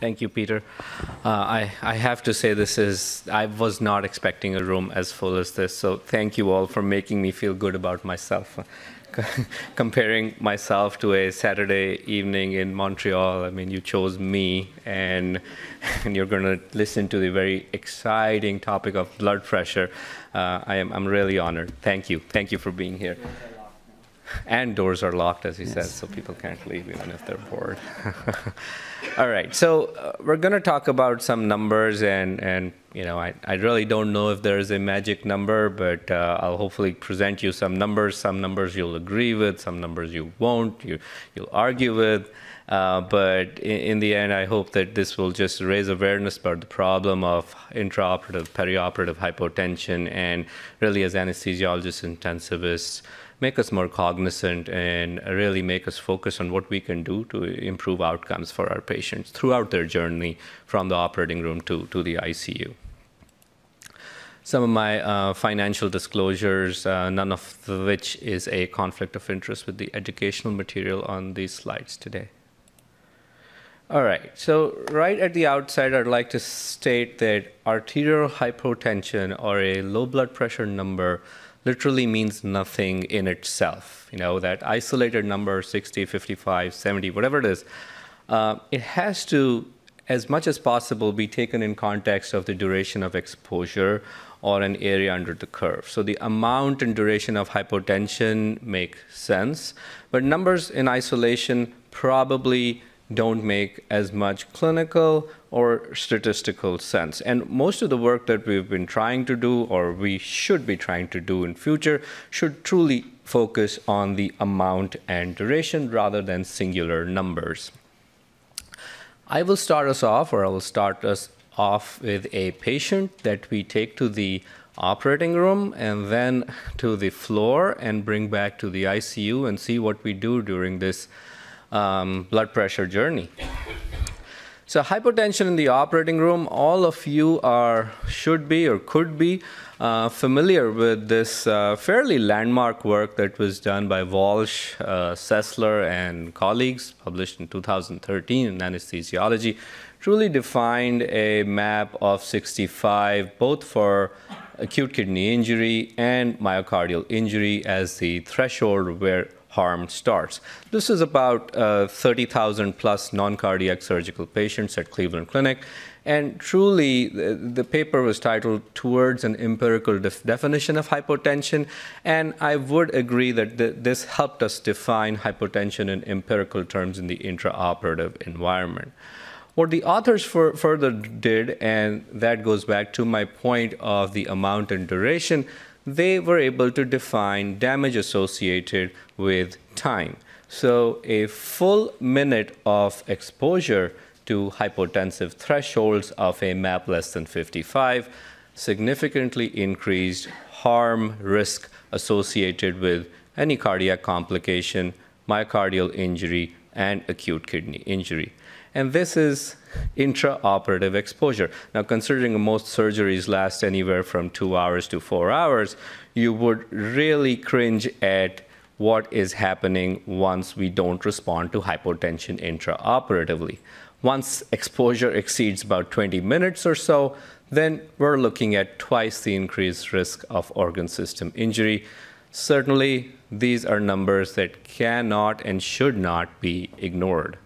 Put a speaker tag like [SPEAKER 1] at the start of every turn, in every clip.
[SPEAKER 1] Thank you, Peter. Uh, I, I have to say this is, I was not expecting a room as full as this, so thank you all for making me feel good about myself. Comparing myself to a Saturday evening in Montreal, I mean, you chose me, and, and you're going to listen to the very exciting topic of blood pressure. Uh, I am, I'm really honored. Thank you. Thank you for being here. And doors are locked, as he yes. says, so people can't leave even if they're bored. All right, so uh, we're going to talk about some numbers, and, and you know, I, I really don't know if there's a magic number, but uh, I'll hopefully present you some numbers. Some numbers you'll agree with, some numbers you won't, you, you'll argue with. Uh, but in, in, the end, I hope that this will just raise awareness about the problem of intraoperative, perioperative hypotension, and really, as anesthesiologists, intensivists, make us more cognizant and really make us focus on what we can do to improve outcomes for our patients throughout their journey from the operating room to, to the ICU. Some of my uh, financial disclosures, uh, none of which is a conflict of interest with the educational material on these slides today. All right, so right at the outset, I'd like to state that arterial hypotension or a low blood pressure number literally means nothing in itself. You know, that isolated number, 60, 55, 70, whatever it is, uh, it has to, as much as possible, be taken in context of the duration of exposure or an area under the curve. So the amount and duration of hypotension make sense, but numbers in isolation probably don't make as much clinical or statistical sense. And most of the work that we've been trying to do, or we should be trying to do in future, should truly focus on the amount and duration rather than singular numbers. I will start us off, or I will start us off with a patient that we take to the operating room and then to the floor and bring back to the ICU and see what we do during this um, blood pressure journey. So hypertension in the operating room, all of you are should be or could be uh, familiar with this uh, fairly landmark work that was done by Walsh, uh, Sessler, and colleagues, published in 2013 in anesthesiology, truly defined a map of 65, both for acute kidney injury and myocardial injury as the threshold where harm starts. This is about uh, 30,000 plus non-cardiac surgical patients at Cleveland Clinic. And truly, the, the paper was titled Towards an Empirical Def Definition of Hypotension. And I would agree that th this helped us define hypotension in empirical terms in the intraoperative environment. What the authors for, further did, and that goes back to my point of the amount and duration, they were able to define damage associated with time. So a full minute of exposure to hypotensive thresholds of a MAP less than 55 significantly increased harm risk associated with any cardiac complication, myocardial injury, and acute kidney injury. And this is intraoperative exposure. Now, considering most surgeries last anywhere from two hours to four hours, you would really cringe at what is happening once we don't respond to hypotension intraoperatively. Once exposure exceeds about 20 minutes or so, then we're looking at twice the increased risk of organ system injury. Certainly, these are numbers that cannot and should not be ignored.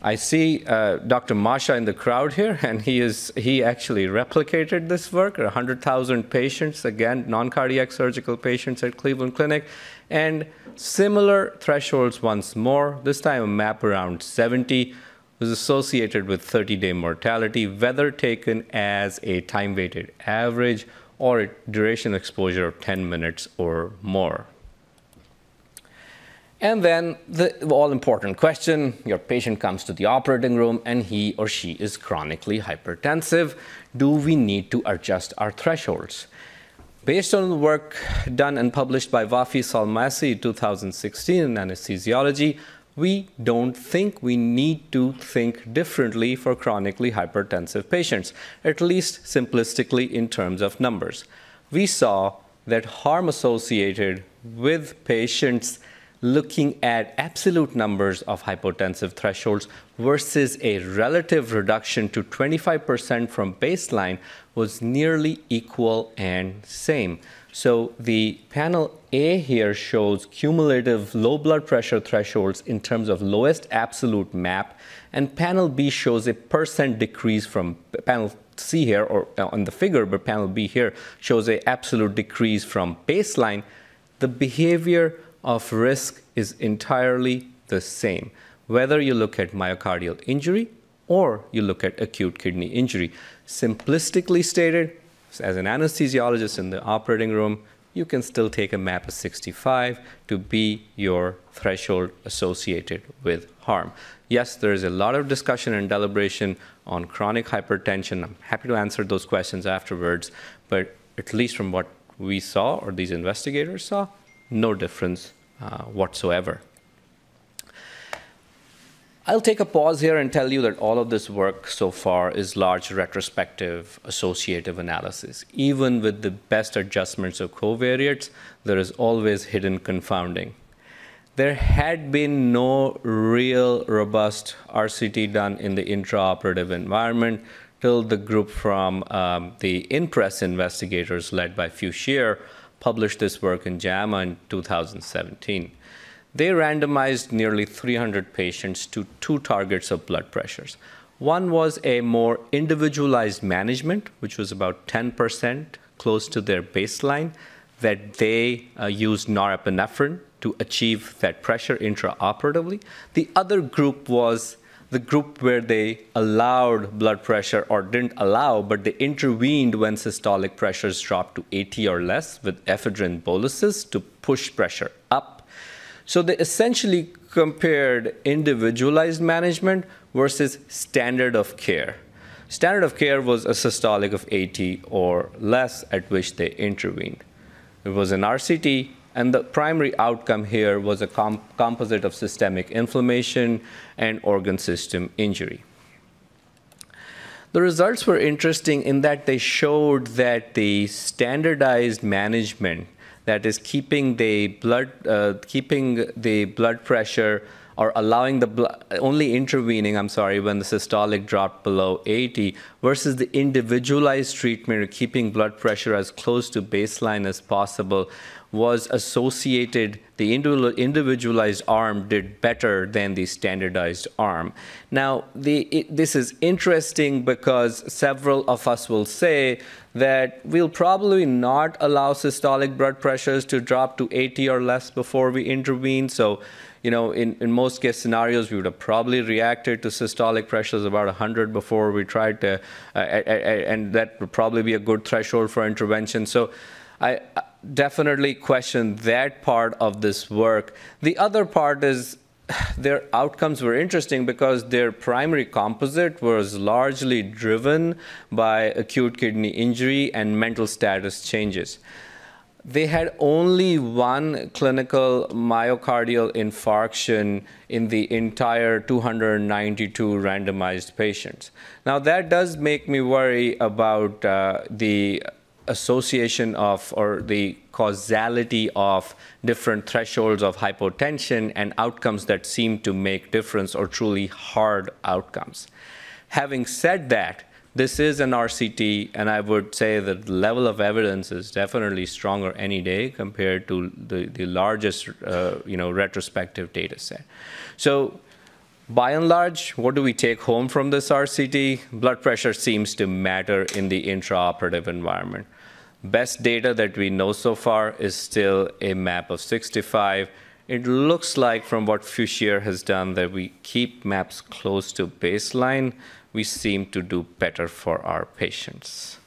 [SPEAKER 1] I see uh, Dr. Mascha in the crowd here, and he is he actually replicated this work. 100,000 patients, again, non-cardiac surgical patients at Cleveland Clinic, and similar thresholds once more. This time, a map around 70 was associated with 30-day mortality, whether taken as a time-weighted average or a duration exposure of 10 minutes or more. And then the all important question your patient comes to the operating room and he or she is chronically hypertensive. Do we need to adjust our thresholds? Based on the work done and published by Vafi Salmasi in 2016 in anesthesiology, we don't think we need to think differently for chronically hypertensive patients, at least simplistically in terms of numbers. We saw that harm associated with patients looking at absolute numbers of hypotensive thresholds versus a relative reduction to 25% from baseline was nearly equal and same. So the panel A here shows cumulative low blood pressure thresholds in terms of lowest absolute MAP, and panel B shows a percent decrease from panel C here, or uh, on the figure, but panel B here shows a absolute decrease from baseline. The behavior of risk is entirely the same, whether you look at myocardial injury or you look at acute kidney injury. Simplistically stated, as an anesthesiologist in the operating room, you can still take a MAP of 65 to be your threshold associated with harm. Yes, there is a lot of discussion and deliberation on chronic hypertension. I'm happy to answer those questions afterwards, but at least from what we saw or these investigators saw, no difference uh, whatsoever. I'll take a pause here and tell you that all of this work so far is large retrospective associative analysis. Even with the best adjustments of covariates, there is always hidden confounding. There had been no real robust RCT done in the intraoperative environment till the group from um, the INPRESS investigators led by Futier published this work in JAMA in 2017. They randomized nearly 300 patients to two targets of blood pressures. One was a more individualized management, which was about 10% close to their baseline, that they uh, used norepinephrine to achieve that pressure intraoperatively. The other group was the group where they allowed blood pressure or didn't allow, but they intervened when systolic pressures dropped to 80 or less with ephedrine boluses to push pressure up. So they essentially compared individualized management versus standard of care. Standard of care was a systolic of 80 or less at which they intervened. It was an RCT and the primary outcome here was a composite of systemic inflammation and organ system injury. The results were interesting in that they showed that the standardized management that is keeping the blood uh, keeping the blood pressure or allowing the only intervening, I'm sorry, when the systolic dropped below 80 versus the individualized treatment of keeping blood pressure as close to baseline as possible was associated, the individualized arm did better than the standardized arm. Now, the, it, this is interesting because several of us will say that we'll probably not allow systolic blood pressures to drop to 80 or less before we intervene. So, you know, in, in most case scenarios, we would have probably reacted to systolic pressures about 100 before we tried to, uh, and that would probably be a good threshold for intervention. So I definitely question that part of this work. The other part is their outcomes were interesting because their primary composite was largely driven by acute kidney injury and mental status changes. They had only one clinical myocardial infarction in the entire 292 randomized patients. Now, that does make me worry about uh, the association of or the causality of different thresholds of hypotension and outcomes that seem to make difference or truly hard outcomes. Having said that, this is an RCT, and I would say that the level of evidence is definitely stronger any day compared to the, the largest, uh, you know, retrospective data set. So by and large, what do we take home from this RCT? Blood pressure seems to matter in the intraoperative environment. Best data that we know so far is still a map of 65. It looks like from what Futier has done that we keep maps close to baseline, we seem to do better for our patients.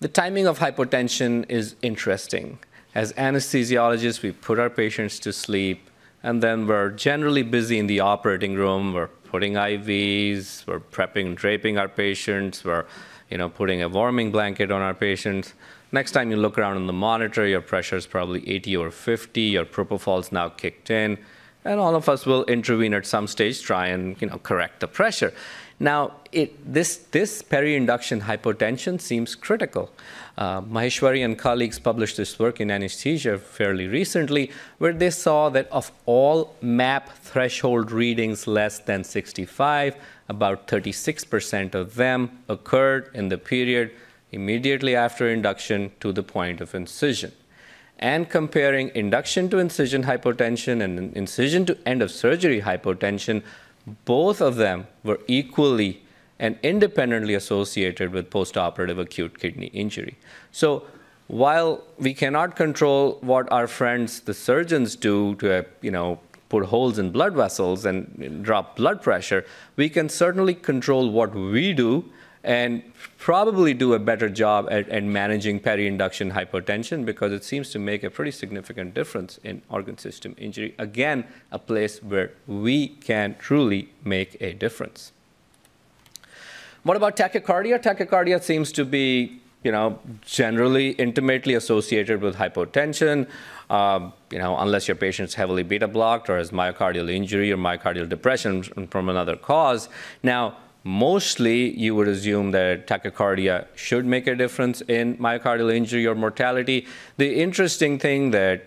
[SPEAKER 1] The timing of hypotension is interesting. As anesthesiologists, we put our patients to sleep, and then we're generally busy in the operating room. We're putting IVs, we're prepping, and draping our patients, we're you know, putting a warming blanket on our patients. Next time you look around on the monitor, your pressure is probably 80 or 50, your propofol's now kicked in, and all of us will intervene at some stage, try and you know, correct the pressure. Now, it, this, this peri-induction hypotension seems critical. Uh, Maheshwari and colleagues published this work in anesthesia fairly recently, where they saw that of all MAP threshold readings less than 65, about 36% of them occurred in the period immediately after induction to the point of incision. And comparing induction to incision hypotension and incision to end of surgery hypotension, both of them were equally and independently associated with postoperative acute kidney injury. So while we cannot control what our friends, the surgeons, do to, you know, put holes in blood vessels and drop blood pressure, we can certainly control what we do and probably do a better job at, at managing peri-induction hypotension because it seems to make a pretty significant difference in organ system injury. Again, a place where we can truly make a difference. What about tachycardia? Tachycardia seems to be, you know, generally intimately associated with hypotension. Uh, you know, unless your patient's heavily beta blocked or has myocardial injury or myocardial depression from another cause. Now, mostly you would assume that tachycardia should make a difference in myocardial injury or mortality. The interesting thing that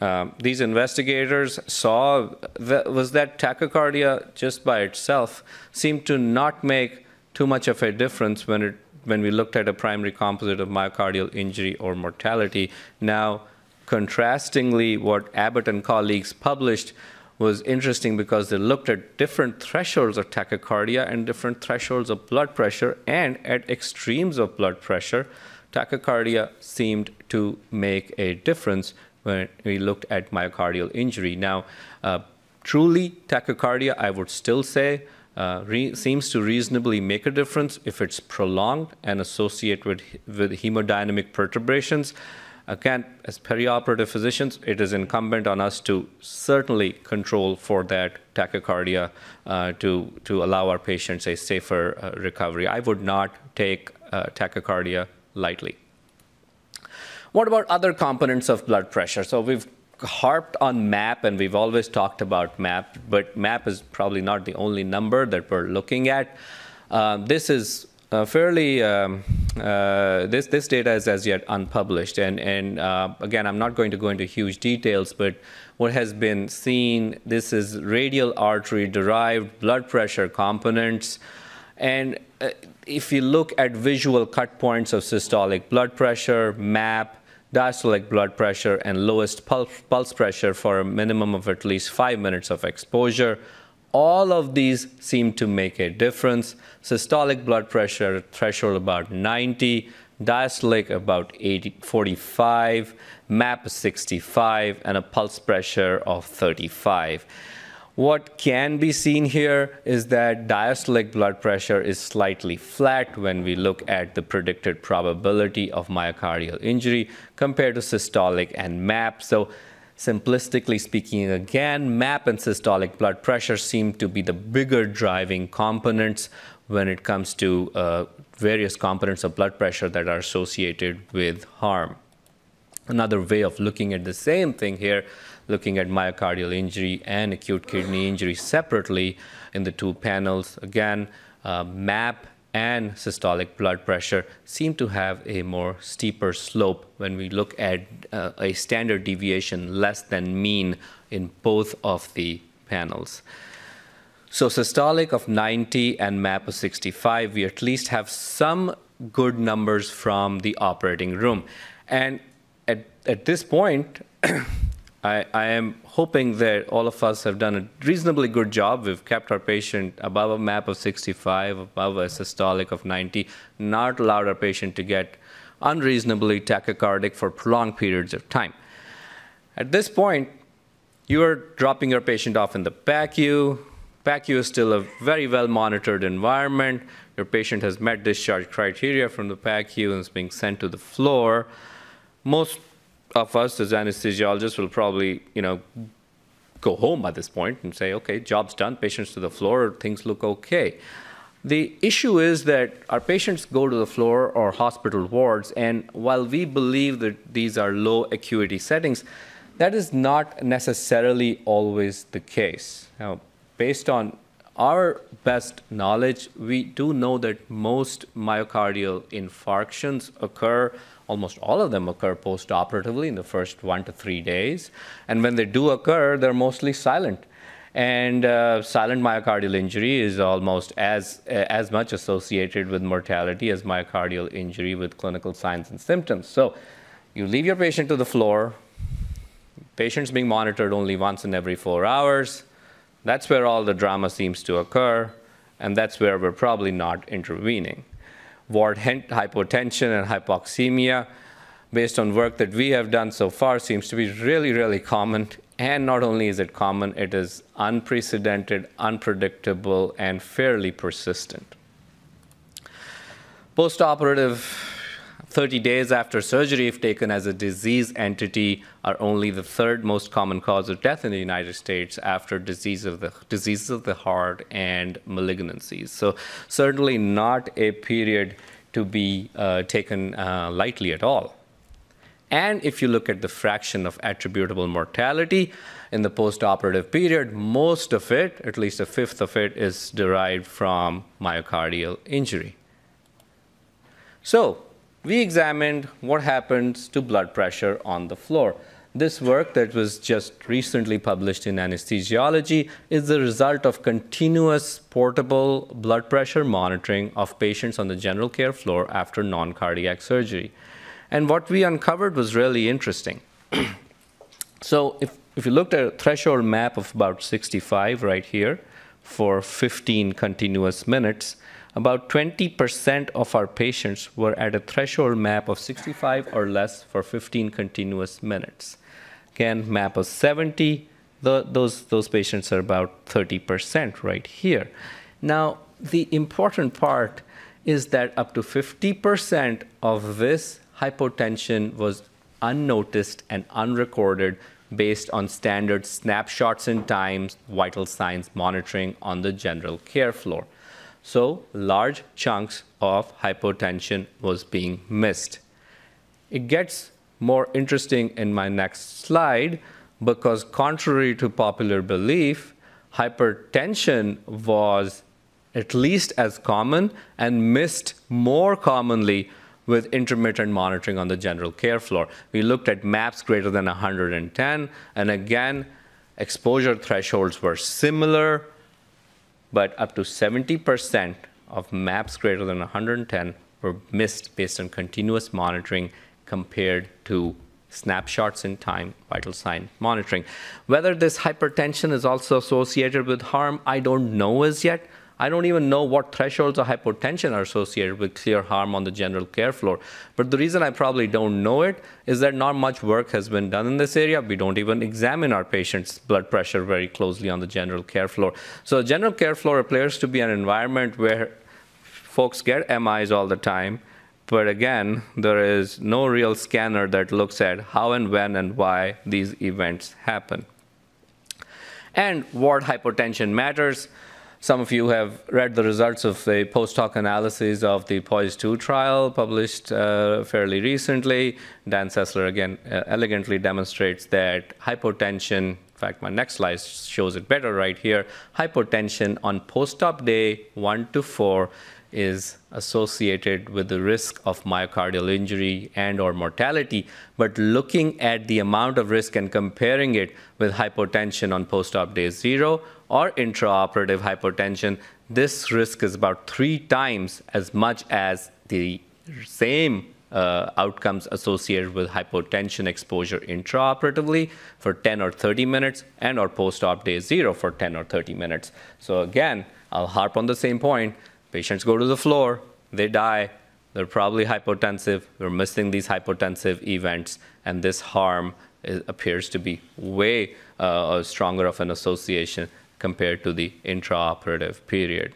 [SPEAKER 1] um, these investigators saw that was that tachycardia just by itself seemed to not make too much of a difference when, it, when we looked at a primary composite of myocardial injury or mortality. Now, contrastingly, what Abbott and colleagues published was interesting because they looked at different thresholds of tachycardia and different thresholds of blood pressure, and at extremes of blood pressure, tachycardia seemed to make a difference when we looked at myocardial injury. Now, uh, truly, tachycardia, I would still say, uh, seems to reasonably make a difference if it's prolonged and associated with, with hemodynamic perturbations. Again, as perioperative physicians, it is incumbent on us to certainly control for that tachycardia uh, to, to allow our patients a safer uh, recovery. I would not take uh, tachycardia lightly. What about other components of blood pressure? So we've harped on MAP, and we've always talked about MAP, but MAP is probably not the only number that we're looking at. Uh, this is uh, fairly, um, uh, this, this data is as yet unpublished. And, and uh, again, I'm not going to go into huge details, but what has been seen, this is radial artery derived blood pressure components. And uh, if you look at visual cut points of systolic blood pressure, MAP, diastolic blood pressure and lowest pulse pressure for a minimum of at least five minutes of exposure. All of these seem to make a difference. Systolic blood pressure threshold about 90, diastolic about 80, 45, MAP 65, and a pulse pressure of 35. What can be seen here is that diastolic blood pressure is slightly flat when we look at the predicted probability of myocardial injury compared to systolic and MAP. So simplistically speaking, again, MAP and systolic blood pressure seem to be the bigger driving components when it comes to uh, various components of blood pressure that are associated with harm. Another way of looking at the same thing here looking at myocardial injury and acute kidney injury separately in the two panels. Again, uh, MAP and systolic blood pressure seem to have a more steeper slope when we look at uh, a standard deviation less than mean in both of the panels. So systolic of 90 and MAP of 65, we at least have some good numbers from the operating room. And at, at this point, I, I, am hoping that all of us have done a reasonably good job. We've kept our patient above a map of 65, above a systolic of 90, not allowed our patient to get unreasonably tachycardic for prolonged periods of time. At this point, you are dropping your patient off in the PACU. PACU is still a very well monitored environment. Your patient has met discharge criteria from the PACU and is being sent to the floor. Most of us as anesthesiologists will probably, you know, go home at this point and say, okay, job's done, patients to the floor, things look okay. The issue is that our patients go to the floor or hospital wards, and while we believe that these are low acuity settings, That is not necessarily always the case. Now, based on our best knowledge, we do know that most myocardial infarctions occur, almost all of them occur postoperatively in the first one to three days. And when they do occur, they're mostly silent. And uh, silent myocardial injury is almost as, as much associated with mortality as myocardial injury with clinical signs and symptoms. So you leave your patient to the floor, patient's being monitored only once in every four hours. That's where all the drama seems to occur, and that's where we're probably not intervening. Ward hypotension and hypoxemia, based on work that we have done so far, seems to be really, really common and not only is it common, it is unprecedented, unpredictable, and fairly persistent. Postoperative 30 days after surgery, if taken as a disease entity, are only the third most common cause of death in the United States after disease of the, diseases of the heart and malignancies. So certainly not a period to be uh, taken uh, lightly at all. And if you look at the fraction of attributable mortality in the postoperative period, most of it, at least a fifth of it, is derived from myocardial injury. So, we examined what happens to blood pressure on the floor. This work that was just recently published in Anesthesiology is the result of continuous portable blood pressure monitoring of patients on the general care floor after non cardiac surgery. And what we uncovered was really interesting. so if, if you looked at a threshold map of about 65 right here for 15 continuous minutes, about 20% of our patients were at a threshold map of 65 or less for 15 continuous minutes. Again, map of 70, the, those, those patients are about 30% right here. Now, the important part is that up to 50% of this hypotension was unnoticed and unrecorded based on standard snapshots in time, vital signs monitoring on the general care floor. So large chunks of hypotension was being missed. It gets more interesting in my next slide because contrary to popular belief, hypertension was at least as common and missed more commonly with intermittent monitoring on the general care floor. We looked at maps greater than 110, and again, exposure thresholds were similar, but up to 70% of maps greater than 110 were missed based on continuous monitoring compared to snapshots in time, vital sign monitoring. Whether this hypertension is also associated with harm, I don't know as yet. I don't even know what thresholds of hypotension are associated with clear harm on the general care floor. But the reason I probably don't know it is that not much work has been done in this area. We don't even examine our patients' blood pressure very closely on the general care floor. So general care floor appears to be an environment where folks get MIs all the time. But again, there is no real scanner that looks at how and when and why these events happen. And ward hypotension matters. Some of you have read the results of the post hoc analysis of the POISE 2 trial published uh, fairly recently. Dan Sessler again uh, elegantly demonstrates that hypotension, in fact, my next slide shows it better right here. Hypotension on post op day 1 to 4 is associated with the risk of myocardial injury and or mortality but looking at the amount of risk and comparing it with hypotension on post-op day 0 or intraoperative hypotension this risk is about 3 times as much as the same uh, outcomes associated with hypotension exposure intraoperatively for 10 or 30 minutes and or post-op day 0 for 10 or 30 minutes. So again I'll harp on the same point Patients go to the floor, they die, they're probably hypotensive, we're missing these hypotensive events, and this harm is, appears to be way uh, stronger of an association compared to the intraoperative period.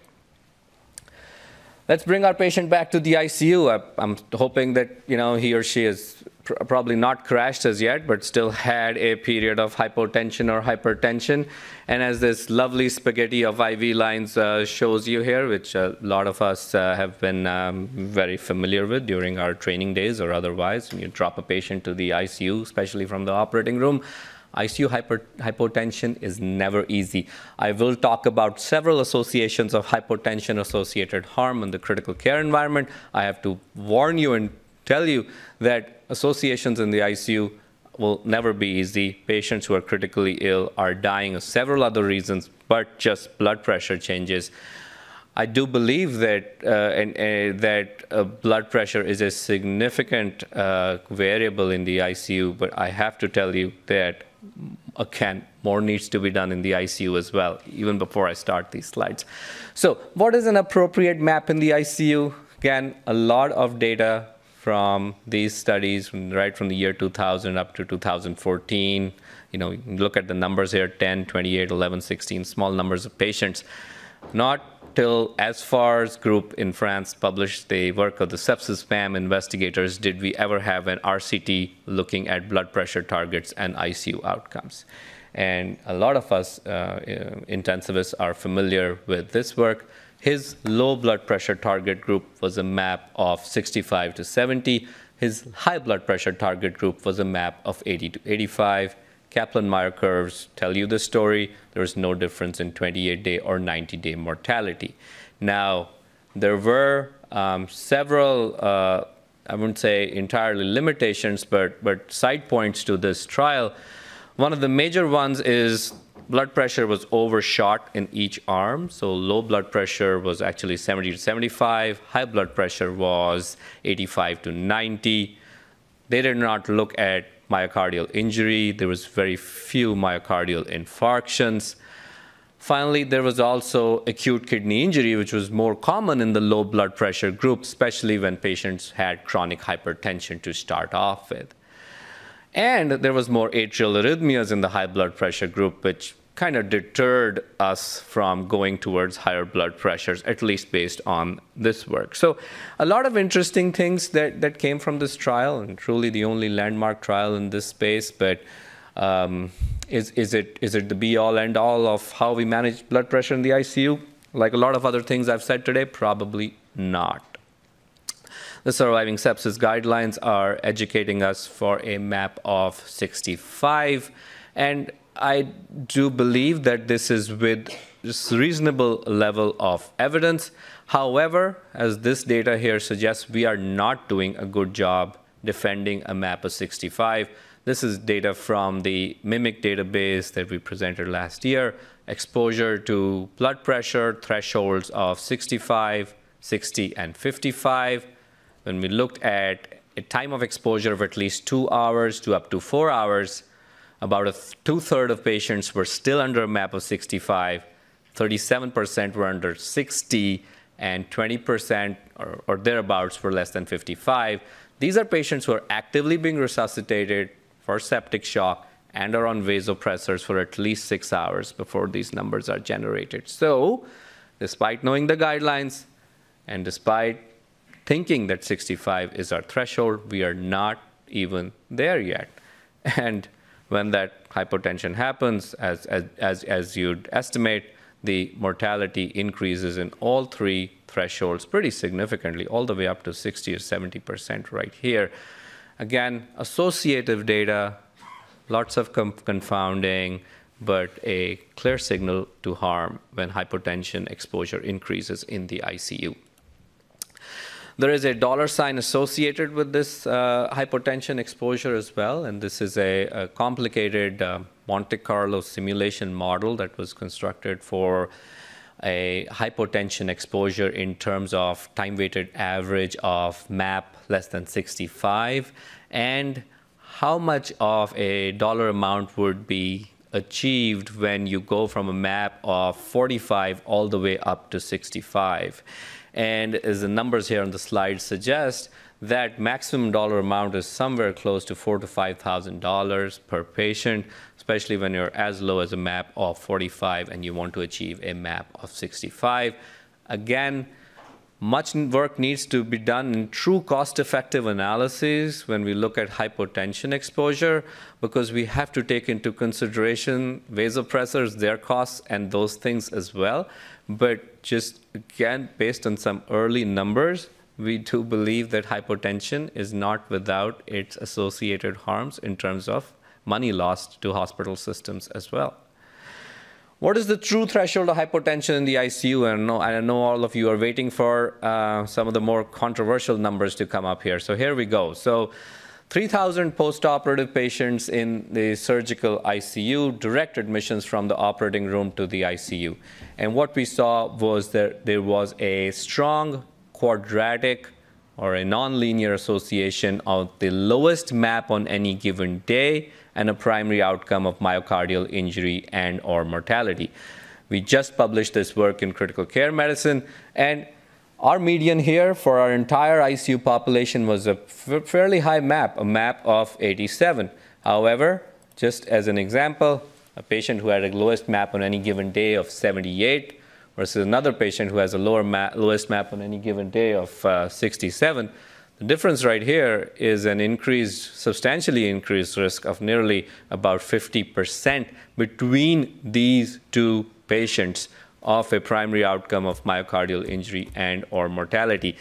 [SPEAKER 1] Let's bring our patient back to the ICU. I, am hoping that you know he or she is pr probably not crashed as yet, but still had a period of hypotension or hypertension. And as this lovely spaghetti of IV lines uh, shows you here, which a lot of us uh, have been um, very familiar with during our training days or otherwise, when you drop a patient to the ICU, especially from the operating room, ICU hyper, hypotension is never easy. I will talk about several associations of hypotension associated harm in the critical care environment. I have to warn you and tell you that associations in the ICU will never be easy. Patients who are critically ill are dying of several other reasons, but just blood pressure changes. I do believe that uh, and, uh, that uh, blood pressure is a significant uh, variable in the ICU, but I have to tell you that again, more needs to be done in the ICU as well, even before I start these slides. So, what is an appropriate map in the ICU? Again, a lot of data from these studies, right from the year 2000 up to 2014. You know, look at the numbers here 10, 28, 11, 16, small numbers of patients. Not till Asfar's group in France published the work of the sepsis PAM investigators did we ever have an RCT looking at blood pressure targets and ICU outcomes. And a lot of us uh, uh, intensivists are familiar with this work. His low blood pressure target group was a map of 65 to 70. His high blood pressure target group was a map of 80 to 85. Kaplan-Meier curves tell you the story. There is no difference in 28-day or 90-day mortality. Now, there were um, several, uh, I wouldn't say entirely limitations, but, but side points to this trial. One of the major ones is blood pressure was overshot in each arm. So low blood pressure was actually 70 to 75. High blood pressure was 85 to 90. They did not look at myocardial injury. There was very few myocardial infarctions. Finally, there was also acute kidney injury, which was more common in the low blood pressure group, especially when patients had chronic hypertension to start off with. And there was more atrial arrhythmias in the high blood pressure group, which kind of deterred us from going towards higher blood pressures, at least based on this work. So, a lot of interesting things that, that came from this trial, and truly the only landmark trial in this space. But um, is, is, it, is it the be all and all of how we manage blood pressure in the ICU? Like a lot of other things I've said today, probably not. The surviving sepsis guidelines are educating us for a map of 65. And I do believe that this is with reasonable level of evidence. However, as this data here suggests, we are not doing a good job defending a map of 65. This is data from the MIMIC database that we presented last year. Exposure to blood pressure thresholds of 65, 60, and 55. When we looked at a time of exposure of at least two hours to up to four hours, about a two-thirds of patients were still under a MAP of 65, 37% were under 60, and 20% or, or thereabouts were less than 55. These are patients who are actively being resuscitated for septic shock and are on vasopressors for at least six hours before these numbers are generated. So, despite knowing the guidelines and despite thinking that 65 is our threshold, we are not even there yet. And when that hypotension happens, as, as, as, as you'd estimate, the mortality increases in all three thresholds pretty significantly, all the way up to 60 or 70% right here. Again, associative data, lots of confounding, but a clear signal to harm when hypotension exposure increases in the ICU. There is a dollar sign associated with this uh, hypotension exposure as well, and this is a, a complicated uh, Monte Carlo simulation model that was constructed for a hypotension exposure in terms of time weighted average of MAP less than 65 and how much of a dollar amount would be achieved when you go from a map of 45 all the way up to 65. And as the numbers here on the slide suggest, that maximum dollar amount is somewhere close to four to five thousand dollars per patient, especially when you're as low as a map of 45 and you want to achieve a map of 65. Again, much work needs to be done in true cost-effective analyses when we look at hypotension exposure, because we have to take into consideration vasopressors, their costs, and those things as well. But just again, based on some early numbers, we do believe that hypotension is not without its associated harms in terms of money lost to hospital systems as well. What is the true threshold of hypotension in the ICU? And I know, all of you are waiting for uh, some of the more controversial numbers to come up here. So here we go. So 3,000 postoperative patients in the surgical ICU, direct admissions from the operating room to the ICU. And what we saw was that there was a strong quadratic or a nonlinear association of the lowest map on any given day and a primary outcome of myocardial injury and or mortality. We just published this work in critical care medicine and our median here for our entire ICU population was a fairly high map, a map of 87. However, just as an example, a patient who had a lowest map on any given day of 78 versus another patient who has a lower lowest map on any given day of uh, 67, the difference right here is an increased, substantially increased risk of nearly about 50% between these two patients of a primary outcome of myocardial injury and or mortality.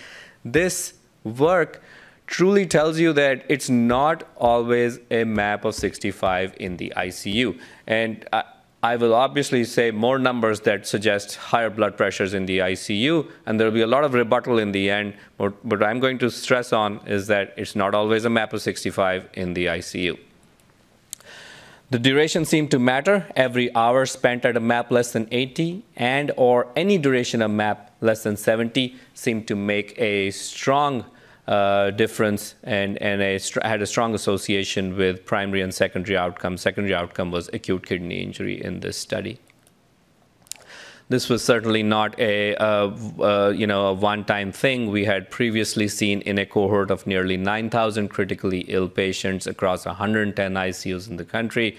[SPEAKER 1] This work truly tells you that it's not always a map of 65 in the ICU. And I, I will obviously say more numbers that suggest higher blood pressures in the ICU, and there will be a lot of rebuttal in the end. But what I'm going to stress on is that it's not always a map of 65 in the ICU. The duration seemed to matter. Every hour spent at a map less than 80 and or any duration of map less than 70 seemed to make a strong uh, difference and, and a had a strong association with primary and secondary outcome. Secondary outcome was acute kidney injury in this study. This was certainly not a, uh, uh, you know, a one-time thing. We had previously seen in a cohort of nearly 9,000 critically ill patients across 110 ICUs in the country,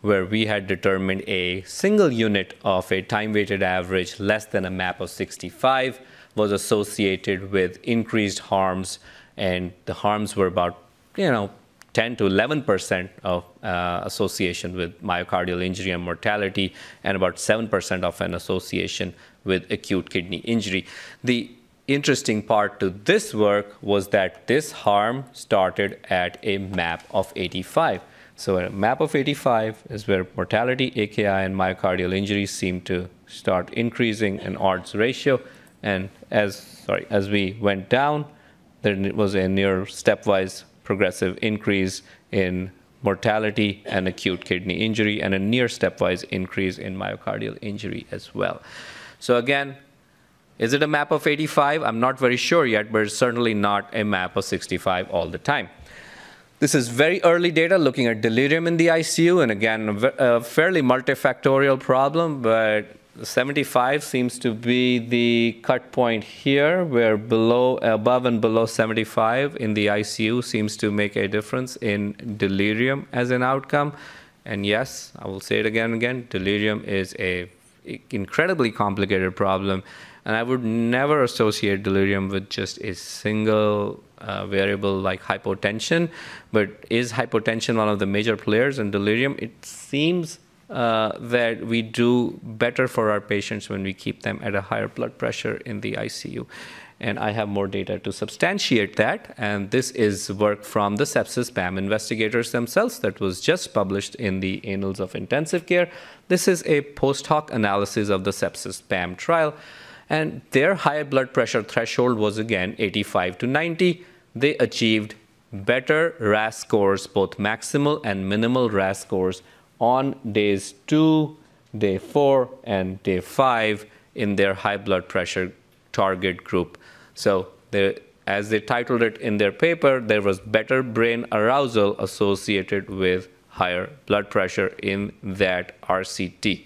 [SPEAKER 1] where we had determined a single unit of a time-weighted average less than a map of 65 was associated with increased harms, and the harms were about, you know, 10 to 11 percent of uh, association with myocardial injury and mortality, and about 7 percent of an association with acute kidney injury. The interesting part to this work was that this harm started at a map of 85. So a map of 85 is where mortality, AKI, and myocardial injury seem to start increasing in odds ratio. And as sorry, as we went down, there was a near stepwise progressive increase in mortality and acute kidney injury, and a near stepwise increase in myocardial injury as well. So again, is it a map of 85? I'm not very sure yet, but it's certainly not a map of 65 all the time. This is very early data looking at delirium in the ICU, and again, a fairly multifactorial problem, but 75 seems to be the cut point here, where below, above and below 75 in the ICU seems to make a difference in delirium as an outcome. And yes, I will say it again and again, delirium is a incredibly complicated problem, and I would never associate delirium with just a single uh, variable like hypotension. But is hypotension one of the major players in delirium? It seems uh, that we do better for our patients when we keep them at a higher blood pressure in the ICU. And I have more data to substantiate that. And this is work from the sepsis PAM investigators themselves that was just published in the Annals of Intensive Care. This is a post hoc analysis of the sepsis PAM trial. And their high blood pressure threshold was again 85 to 90. They achieved better RASS scores, both maximal and minimal RASS scores on days two, day four, and day five in their high blood pressure target group. So as they titled it in their paper, there was better brain arousal associated with higher blood pressure in that RCT.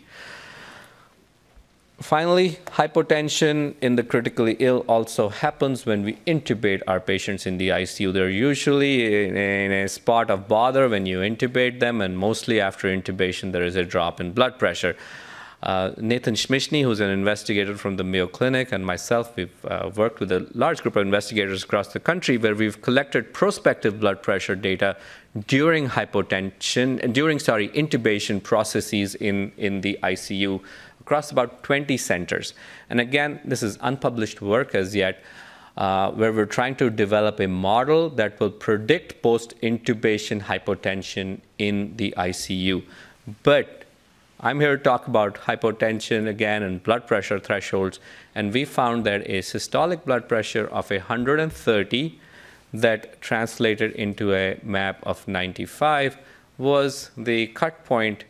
[SPEAKER 1] Finally, hypotension in the critically ill also happens when we intubate our patients in the ICU. They're usually in, a spot of bother when you intubate them, and mostly after intubation, there is a drop in blood pressure. Uh, Nathan Smischney, who's an investigator from the Mayo Clinic, and myself, we've uh, worked with a large group of investigators across the country where we've collected prospective blood pressure data during hypotension, and during, sorry, intubation processes in, in the ICU across about 20 centers. And again, this is unpublished work as yet. uh, where we're trying to develop a model that will predict post-intubation hypotension in the ICU. But I'm here to talk about hypotension again and blood pressure thresholds, and we found that a systolic blood pressure of 130 that translated into a map of 95 was the cut point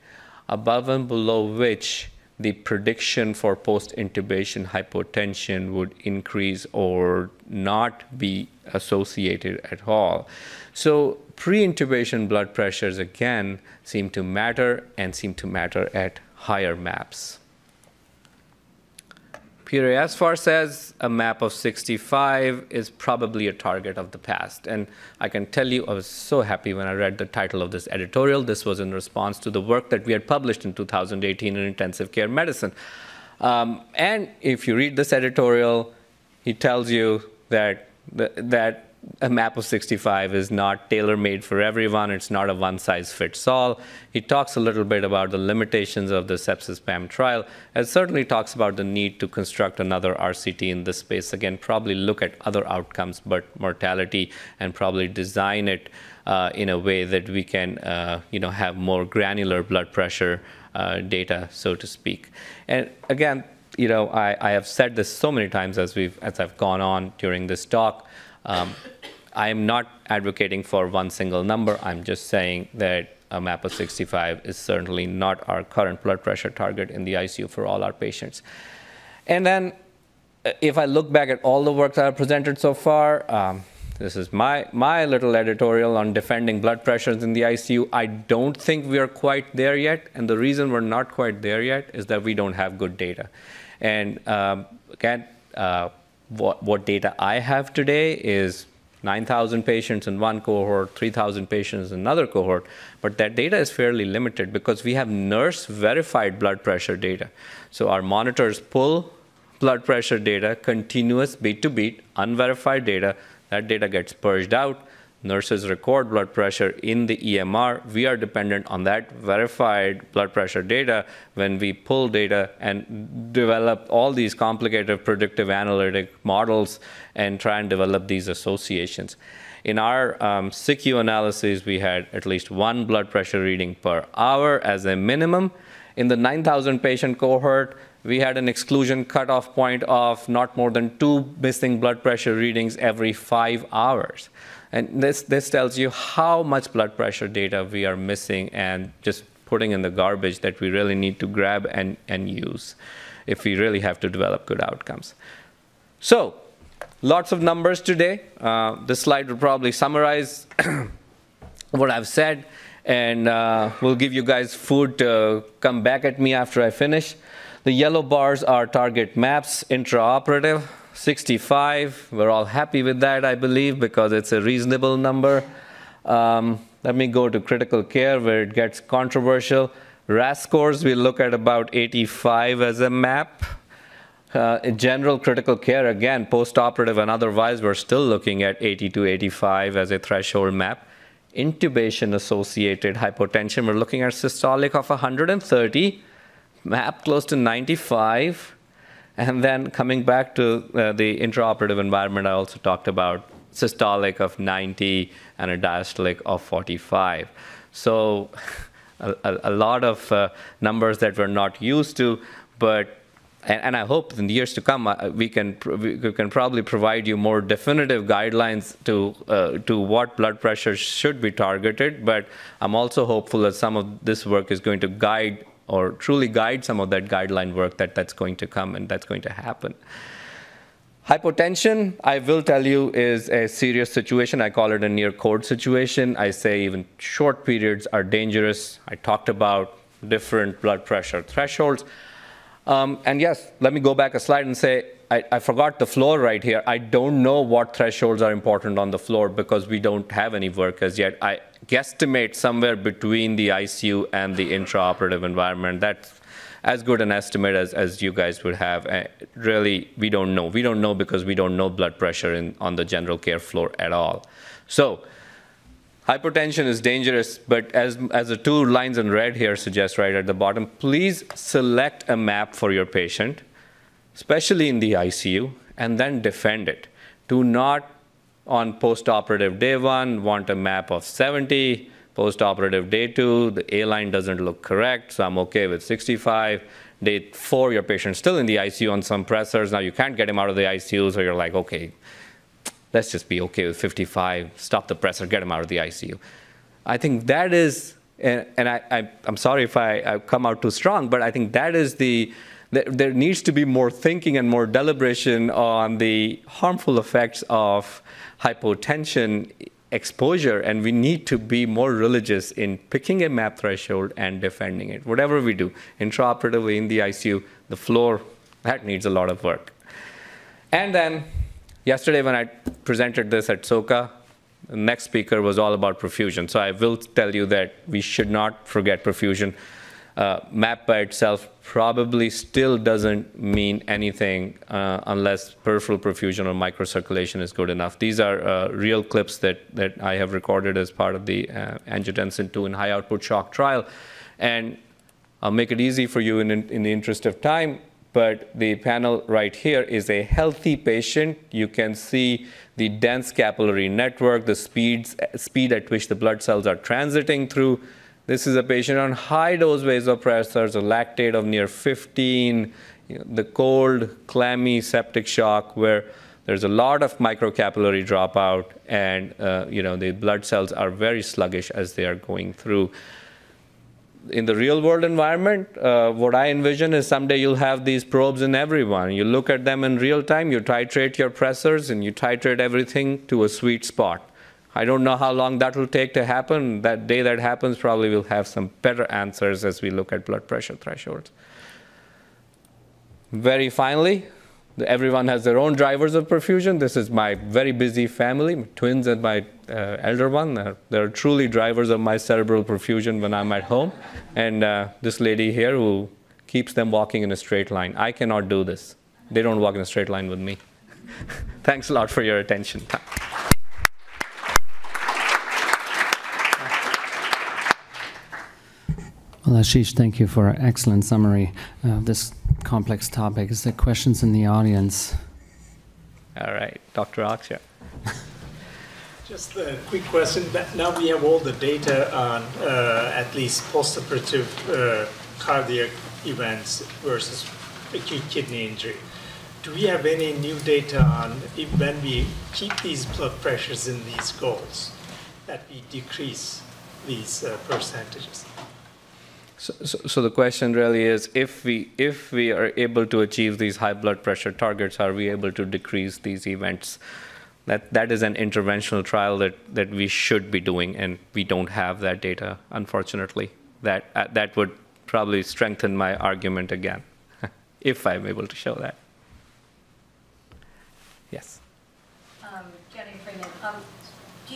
[SPEAKER 1] above and below which the prediction for post-intubation hypotension would increase or not be associated at all. So pre-intubation blood pressures again seem to matter and seem to matter at higher maps. Pierre Asfar says a map of 65 is probably a target of the past. And I can tell you, I was so happy when I read the title of this editorial. This was in response to the work that we had published in 2018 in intensive care medicine. Um, and if you read this editorial, he tells you that, that a map of 65 is not tailor-made for everyone. It's not a one-size-fits-all. He talks a little bit about the limitations of the sepsis-PAM trial, and certainly talks about the need to construct another RCT in this space. Again, probably look at other outcomes, but mortality, and probably design it uh, in a way that we can, uh, you know, have more granular blood pressure uh, data, so to speak. And again, you know, I, I have said this so many times as we've as I've gone on during this talk. Um, I am not advocating for one single number. I'm just saying that a map of 65 is certainly not our current blood pressure target in the ICU for all our patients. And then uh, if I look back at all the work that I've presented so far, um, this is my, my little editorial on defending blood pressures in the ICU. I don't think we are quite there yet. And the reason we're not quite there yet is that we don't have good data. And um, again, uh, what, what data I have today is 9,000 patients in one cohort, 3,000 patients in another cohort, but that data is fairly limited because we have nurse verified blood pressure data. So our monitors pull blood pressure data, continuous beat to beat, unverified data, that data gets purged out, Nurses record blood pressure in the EMR. We are dependent on that verified blood pressure data when we pull data and develop all these complicated predictive analytic models and try and develop these associations. In our um, SICU analysis, we had at least one blood pressure reading per hour as a minimum. In the 9,000 patient cohort, we had an exclusion cutoff point of not more than two missing blood pressure readings every five hours. And this, this tells you how much blood pressure data we are missing and just putting in the garbage that we really need to grab and, and use if we really have to develop good outcomes. So, lots of numbers today. Uh, this slide will probably summarize what I've said, and uh, we'll give you guys food to come back at me after I finish. The yellow bars are target maps, intraoperative. 65. We're all happy with that, I believe, because it's a reasonable number. Um, let me go to critical care where it gets controversial. RASS scores, we look at about 85 as a map. Uh, in general critical care, again, post-operative and otherwise, we're still looking at 80 to 85 as a threshold map. Intubation-associated hypotension, we're looking at systolic of 130, map close to 95, and then coming back to uh, the intraoperative environment, I also talked about systolic of 90 and a diastolic of 45. So a, a lot of uh, numbers that we're not used to, but and, and, I hope in the years to come uh, we can we can probably provide you more definitive guidelines to uh, to what blood pressure should be targeted. But I'm also hopeful that some of this work is going to guide or truly guide some of that guideline work that, that's going to come and that's going to happen. Hypotension, I will tell you, is a serious situation. I call it a near code situation. I say even short periods are dangerous. I talked about different blood pressure thresholds. Um, and yes, let me go back a slide and say, I, I, forgot the floor right here. I don't know what thresholds are important on the floor because we don't have any work as yet. I guesstimate somewhere between the ICU and the intraoperative environment. That's as good an estimate as, as you guys would have. Uh, really, we don't know. We don't know because we don't know blood pressure in, on the general care floor at all. So hypertension is dangerous, but as, as the two lines in red here suggest right at the bottom, please select a map for your patient, especially in the ICU, and then defend it do not, on postoperative day one, want a MAP of 70. Postoperative day two, the A line doesn't look correct, so I'm okay with 65. Day four, your patient's still in the ICU on some pressors. Now you can't get him out of the ICU, so you're like, okay, let's just be okay with 55, stop the pressor, get him out of the ICU. I think that is, and, and I, I, am sorry if I, I come out too strong, but I think that is the, there needs to be more thinking and more deliberation on the harmful effects of hypotension exposure, and we need to be more religious in picking a MAP threshold and defending it. Whatever we do, intraoperatively in the ICU, the floor, that needs a lot of work. And then yesterday when I presented this at SOCCA, the next speaker was all about perfusion. So I will tell you that we should not forget perfusion. Uh, MAP by itself probably still doesn't mean anything uh, unless peripheral perfusion or microcirculation is good enough. These are uh, real clips that, that I have recorded as part of the uh, angiotensin II and high output shock trial. And I'll make it easy for you in, in the interest of time, but the panel right here is a healthy patient. You can see the dense capillary network, the speeds, speed at which the blood cells are transiting through this is a patient on high dose vasopressors, a lactate of near 15, you know, the cold, clammy septic shock where there's a lot of microcapillary dropout and uh, you know, the blood cells are very sluggish as they are going through. In the real world environment, uh, what I envision is someday you'll have these probes in everyone. You look at them in real time, you titrate your pressors, and you titrate everything to a sweet spot. I don't know how long that will take to happen. That day that happens, probably we'll have some better answers as we look at blood pressure thresholds. Very finally, everyone has their own drivers of perfusion. This is my very busy family, my twins and my uh, elder one. Uh, they're truly drivers of my cerebral perfusion when I'm at home. And uh, this lady here who keeps them walking in a straight line. I cannot do this. They don't walk in a straight line with me. Thanks a lot for your attention.
[SPEAKER 2] Well, Ashish, thank you for an excellent summary this complex topic. Is there questions in the audience?
[SPEAKER 1] All right, Dr. Akshay.
[SPEAKER 3] Just a quick question. Now we have all the data on uh, at least postoperative uh, cardiac events versus acute kidney injury. Do we have any new data on when we keep these blood pressures in these goals, that we decrease these uh, percentages?
[SPEAKER 1] So, so, the question really is, if we if we are able to achieve these high blood pressure targets, are we able to decrease these events? That that is an interventional trial that that we should be doing, and we don't have that data, unfortunately. That uh, that would probably strengthen my argument again, if I'm able to show that. Yes.
[SPEAKER 4] Um, um,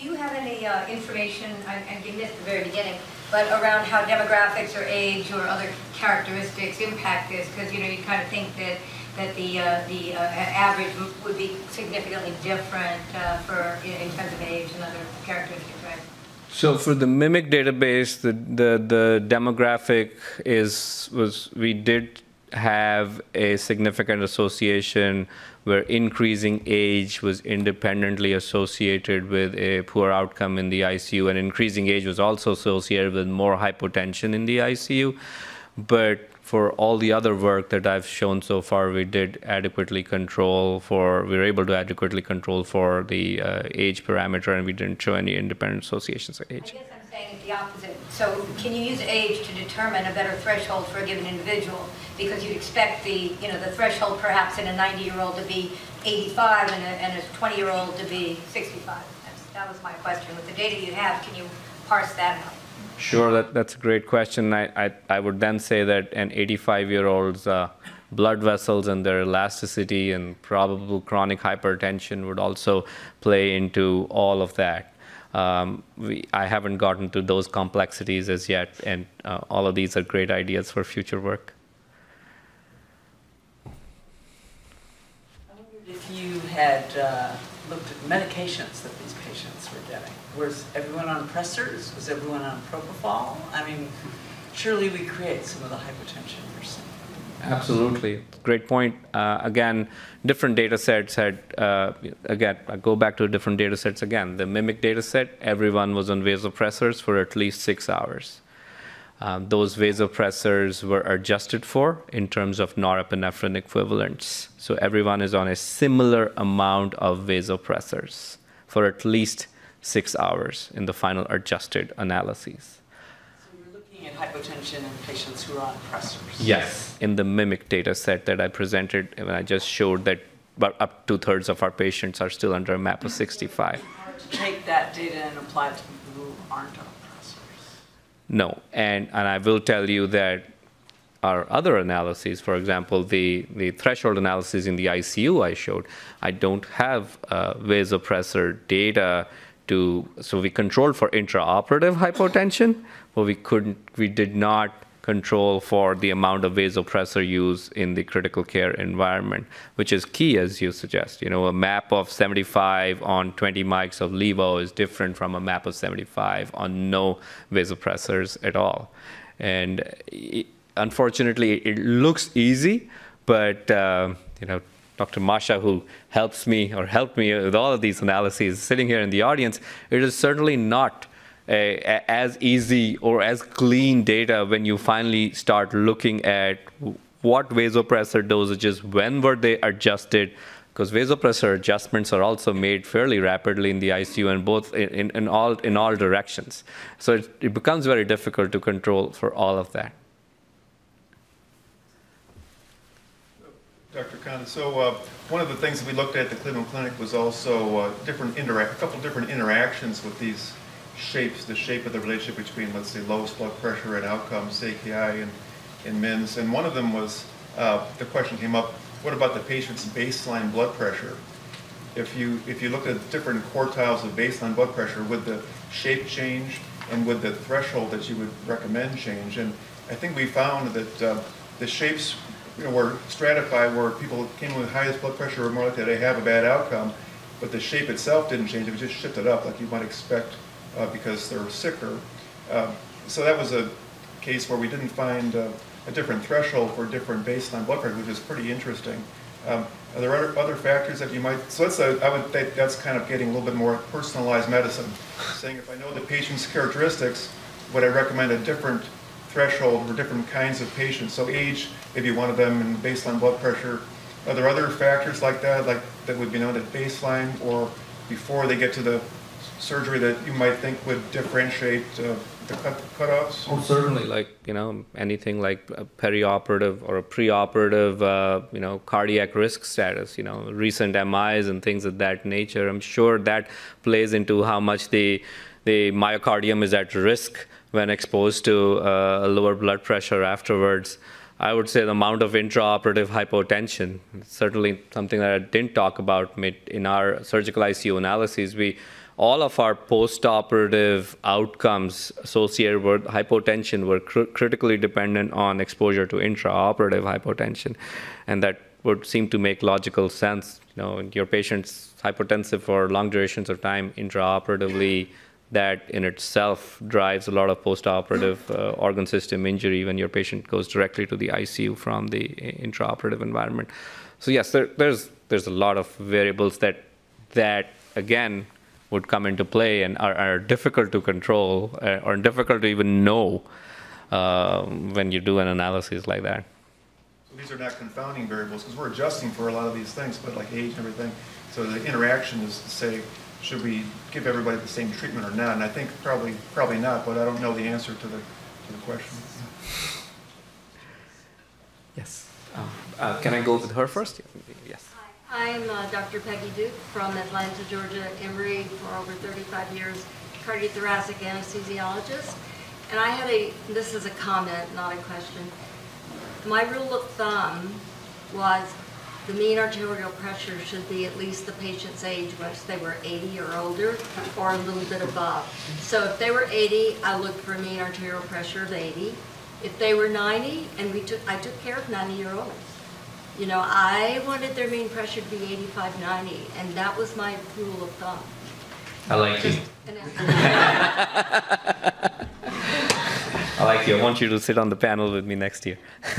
[SPEAKER 4] you have any uh, information? I, I this at the very beginning but around how demographics or age or other characteristics impact this, because you know you kind of think that that the uh, the uh, average would be significantly different uh, for in terms of age and other characteristics, right?
[SPEAKER 1] So for the MIMIC database, the the, the demographic is was we did have a significant association where increasing age was independently associated with a poor outcome in the ICU, and increasing age was also associated with more hypotension in the ICU. But for all the other work that I've shown so far, we did adequately control for, we were able to adequately control for the uh, age parameter, and we didn't show any independent associations of age.
[SPEAKER 4] Saying the opposite. So can you use age to determine a better threshold for a given individual? because you'd expect the, you know, the threshold perhaps in a 90-year-old to be 85 and a, and a 20-year-old to be 65. That's, that was my question. With the data you have, can you parse that out?
[SPEAKER 1] Sure, that, that's a great question. I, I, I would then say that an 85-year-old's uh, blood vessels and their elasticity and probable chronic hypertension would also play into all of that. Um, we, I haven't gotten to those complexities as yet, and uh, all of these are great ideas for future work.
[SPEAKER 5] I wondered if you had uh, looked at medications that these patients were getting. Was everyone on pressors? Was everyone on propofol? I mean, surely we create some of the seeing.
[SPEAKER 1] Absolutely. Great point. Uh, again, different data sets had, uh, again, I go back to different data sets again. The MIMIC data set, everyone was on vasopressors for at least six hours. Um, those vasopressors were adjusted for in terms of norepinephrine equivalents. So everyone is on a similar amount of vasopressors for at least six hours in the final adjusted analyses.
[SPEAKER 5] So looking at hypotension in patients who are on pressors?
[SPEAKER 1] Yes. In the MIMIC data set that I presented, I just showed that about up two thirds of our patients are still under a MAP of 65.
[SPEAKER 5] To take that data and apply it to people who aren't on pressors.
[SPEAKER 1] No, and, and I will tell you that our other analyses, for example, the, the threshold analysis in the ICU I showed, I don't have uh, vasopressor data to, so we controlled for intraoperative hypotension, but we couldn't, we did not control for the amount of vasopressor use in the critical care environment, which is key, as you suggest. You know, a map of 75 on 20 mics of levo is different from a map of 75 on no vasopressors at all. And it, unfortunately, it looks easy, but uh, you know, Dr. Mascha, who helps me or helped me with all of these analyses, sitting here in the audience, it is certainly not as easy or as clean data when you finally start looking at what vasopressor dosages, when were they adjusted, because vasopressor adjustments are also made fairly rapidly in the ICU and both in, in, in all, in all directions. So it, it becomes very difficult to control for all of that.
[SPEAKER 6] Dr. Khan, so uh, one of the things that we looked at at the Cleveland Clinic was also uh, different a couple different interactions with these shapes, the shape of the relationship between, let's say, lowest blood pressure and outcomes, AKI and, and MINS. And one of them was, uh, the question came up, what about the patient's baseline blood pressure? If you, if you look at different quartiles of baseline blood pressure, would the shape change and would the threshold that you would recommend change? And I think we found that uh, the shapes you know, were stratified where people came with highest blood pressure were more likely to have a bad outcome, but the shape itself didn't change. It just shifted up like you might expect uh, because they're sicker. Uh, so that was a case where we didn't find uh, a different threshold for different baseline blood pressure, which is pretty interesting. Um, are there other, other factors that you might, so that's a, I would think that's kind of getting a little bit more personalized medicine, saying if I know the patient's characteristics, would I recommend a different threshold for different kinds of patients? So age, maybe one of them, and baseline blood pressure. Are there other factors like that, like that would be known at baseline or before they get to the surgery that you might think would differentiate uh, the cut cutoffs?
[SPEAKER 1] Oh, certainly. Like you know, anything like a perioperative or a preoperative, uh, you know, cardiac risk status. You know, recent MIs and things of that nature. I'm sure that plays into how much the the myocardium is at risk when exposed to uh, a lower blood pressure afterwards. I would say the amount of intraoperative hypotension, certainly something that I didn't talk about in our surgical ICU analyses. We all of our post-operative outcomes associated with hypotension were cr critically dependent on exposure to intraoperative hypotension, and that would seem to make logical sense. You know, your patient's hypotensive for long durations of time intraoperatively that in itself drives a lot of postoperative uh, organ system injury when your patient goes directly to the ICU from the intraoperative environment. So yes, there, there's there's a lot of variables that that again would come into play and are, are difficult to control uh, or difficult to even know uh, when you do an analysis like that.
[SPEAKER 6] So these are not confounding variables because we're adjusting for a lot of these things, but like age and everything. So the interaction is to say should we give everybody the same treatment or not? And I think probably probably not, but I don't know the answer to the to the question.
[SPEAKER 1] Yes. Uh, uh, can I go with her first? Yes.
[SPEAKER 7] I'm uh, Dr. Peggy Duke from Atlanta, Georgia, Emory for over 35 years, cardiothoracic anesthesiologist. And I had a, this is a comment, not a question. My rule of thumb was the mean arterial pressure should be at least the patient's age, once they were 80 or older, or a little bit above. So if they were 80, I looked for a mean arterial pressure of 80. If they were 90, and we took, I took care of 90-year-olds. You know, I wanted their mean pressure to be 85, 90, and that was my rule of thumb.
[SPEAKER 1] I like you. I like you. I want you to sit on the panel with me next year.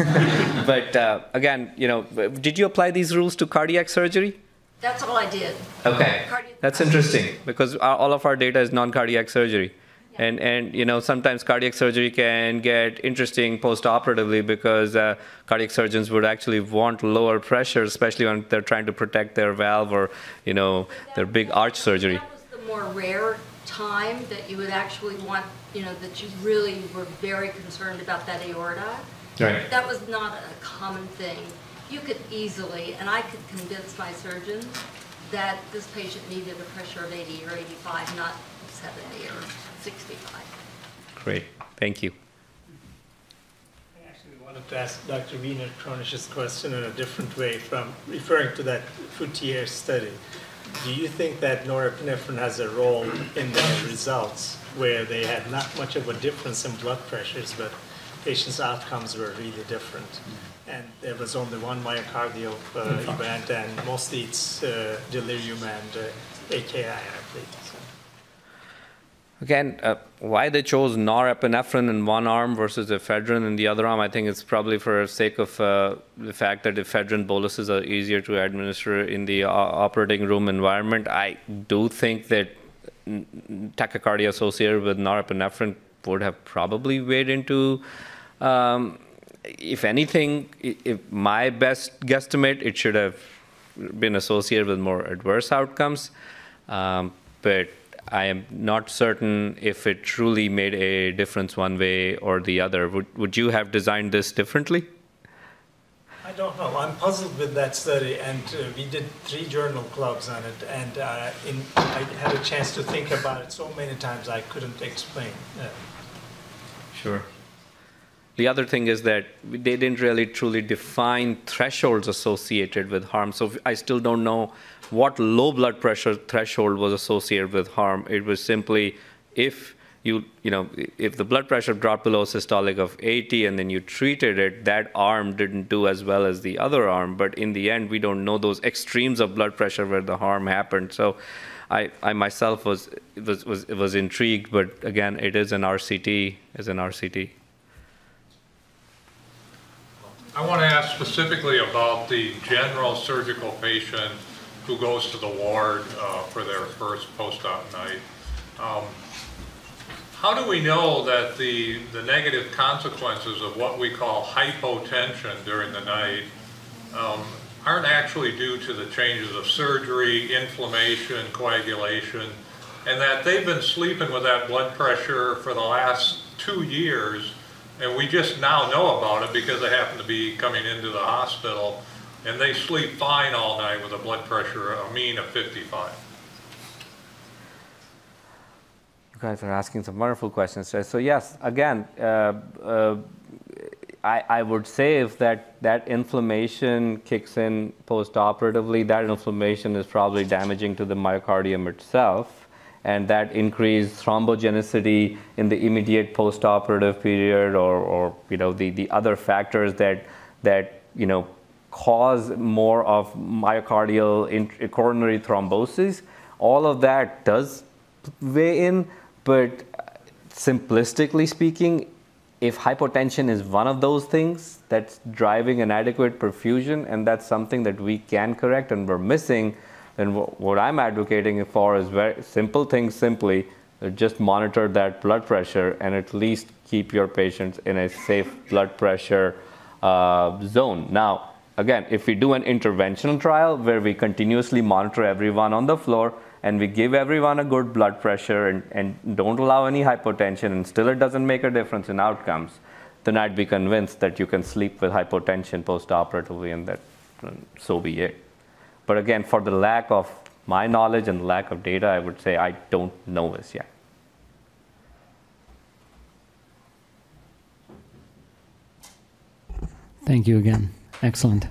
[SPEAKER 1] but uh, again, you know, did you apply these rules to cardiac surgery?
[SPEAKER 7] That's all I did.
[SPEAKER 1] Okay,
[SPEAKER 7] Cardiac-
[SPEAKER 1] that's interesting because all of our data is non-cardiac surgery, and and you know sometimes cardiac surgery can get interesting post-operatively because uh, cardiac surgeons would actually want lower pressure, especially when they're trying to protect their valve or you know their big arch surgery.
[SPEAKER 7] That was the more rare time that you would actually want, you know, that you really were very concerned about that aorta.
[SPEAKER 1] Right.
[SPEAKER 7] That was not a common thing. You could easily, and I could convince my surgeon that this patient needed a pressure of 80 or 85, not 70 or 65.
[SPEAKER 1] Great, thank you.
[SPEAKER 3] I actually wanted to ask Dr. Wiener Kronish's question in a different way from referring to that Futier study. Do you think that norepinephrine has a role in the results where they had not much of a difference in blood pressures, but patients' outcomes were really different? And there was only one myocardial uh, event, and mostly it's uh, delirium and uh, AKI, I believe.
[SPEAKER 1] Again, uh, why they chose norepinephrine in one arm versus ephedrine in the other arm, I think it's probably for sake of uh, the fact that ephedrine boluses are easier to administer in the uh, operating room environment. I do think that tachycardia associated with norepinephrine would have probably weighed into, um, if anything, if my best guesstimate, it should have been associated with more adverse outcomes. Um, but I am not certain if it truly made a difference one way or the other. Would, would you have designed this differently?
[SPEAKER 3] I don't know. I'm puzzled with that study, and uh, we did three journal clubs on it, and uh, in, I had a chance to think about it so many times I couldn't explain. Uh,
[SPEAKER 1] Sure. The other thing is that they didn't really truly define thresholds associated with harm. So I still don't know what low blood pressure threshold was associated with harm. It was simply if you, you know, if the blood pressure dropped below systolic of 80 and then you treated it, that arm didn't do as well as the other arm. But in the end, we don't know those extremes of blood pressure where the harm happened. So I, I myself was, was, was, was intrigued, but again, it is an RCT, is an RCT.
[SPEAKER 8] I want to ask specifically about the general surgical patient who goes to the ward uh, for their first post-op night. Um, How do we know that the, the negative consequences of what we call hypotension during the night um, aren't actually due to the changes of surgery, inflammation, coagulation, and that they've been sleeping with that blood pressure for the last two years, and we just now know about it because they happen to be coming into the hospital, and they sleep fine all night with a blood pressure, a mean of 55.
[SPEAKER 1] You guys are asking some wonderful questions. So yes, again, uh, uh, I, I would say if that, that inflammation kicks in post-operatively, that inflammation is probably damaging to the myocardium itself, and that increased thrombogenicity in the immediate post-operative period, or, or you know the, the other factors that that you know cause more of myocardial coronary thrombosis. All of that does weigh in, but simplistically speaking, if hypotension is one of those things that's driving inadequate perfusion, and that's something that we can correct and we're missing, then what I'm advocating for is very simple things simply uh, just monitor that blood pressure and at least keep your patients in a safe blood pressure uh, zone. Now, again, if we do an interventional trial where we continuously monitor everyone on the floor and we give everyone a good blood pressure and, and don't allow any hypotension and still it doesn't make a difference in outcomes, then I'd be convinced that you can sleep with hypotension post-operatively and that uh, so be it. But again, for the lack of my knowledge and lack of data, I would say I don't know this yet.
[SPEAKER 2] Thank you again. Excellent.